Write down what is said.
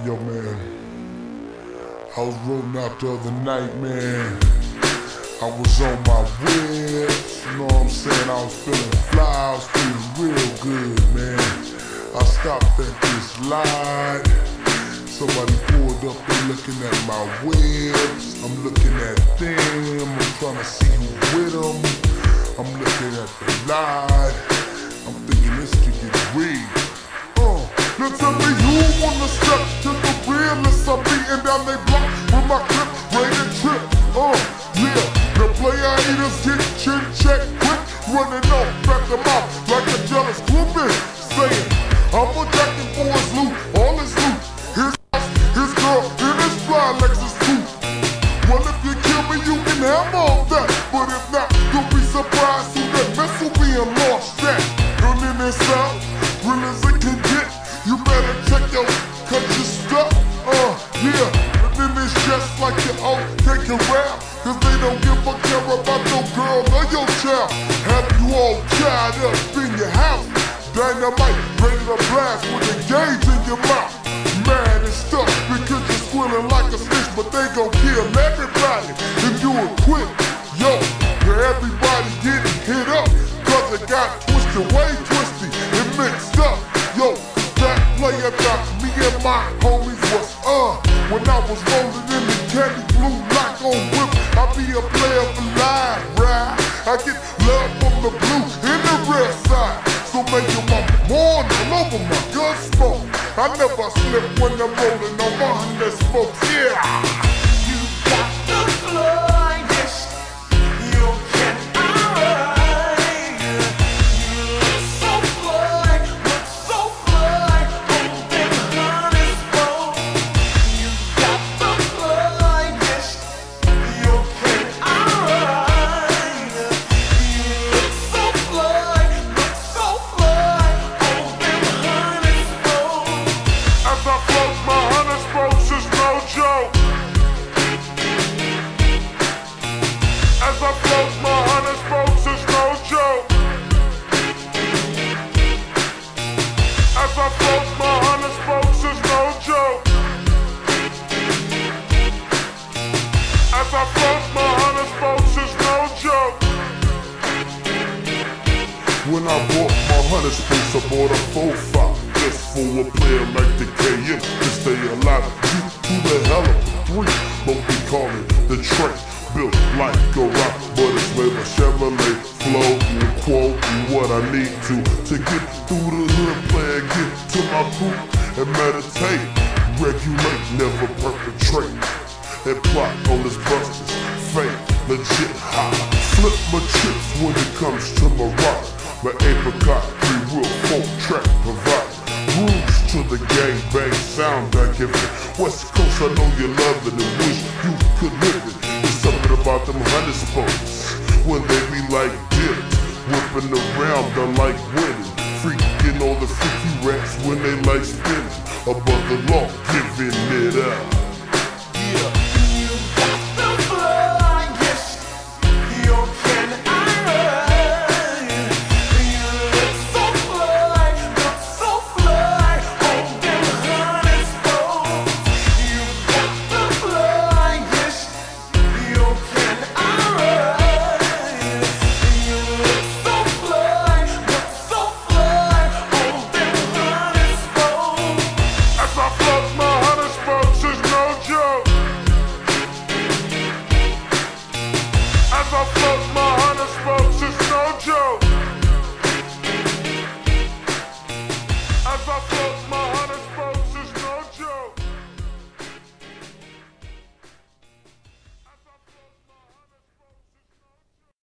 Yo, man. I was rolling out the other night, man. I was on my way. You know what I'm saying? I was feeling fly. I was feeling real good, man. I stopped at this light. Somebody pulled up and looking at my webs. I'm looking at them. I'm trying to see who with them. I'm looking at the light. I'm thinking this could get real. Uh, now tell me who wanna step I'm jacking for his loot, all his loot, his house, his girl, and his fly Lexus too. Well, if you kill me, you can have all that, but if not, don't be surprised who that missile being launched at. In this out, real as it can get, you better check your, cut your stuff, uh, yeah. And then it's just like you own, take a rap, cause they don't give a care about your girl or your child. Have you all tied up in your house? Dynamite, ready to blast with a gauge in your mouth. Mad and stuck because you're squealing like a snitch, but they gon' kill everybody if you a quit. Yo, everybody getting hit up, cause it got twisted, way twisty and mixed up. Yo, that player thought me and my homies was uh when I was rolling in the candy blue lock on whip. I be a player for life, right? I get love from the blue mourn all over my gun smoke. I never slip when I'm rolling on my hundred spokes, yeah. I float my hundred spokes is no joke. When I bought my hundred spokes, I bought a full five. Just for a player like the KM to stay alive. Get to the hell of three, but we call it the train. Built like a rock, but it's made by Chevrolet. Flow and quote what I need to to get through the hood, play get to my group and meditate. Regulate, never perpetrate and plot on this busters. Fake, legit high. Flip my chips when it comes to my rock. My apricot, three will, folk track provide. Rules to the gang bang sound I give it. West Coast, I know you love it and wish you could live it. There's something about them hundred spokes when they be like dipped, whipping around, I like winning. Freaking all the freaky rats when they like spinning above the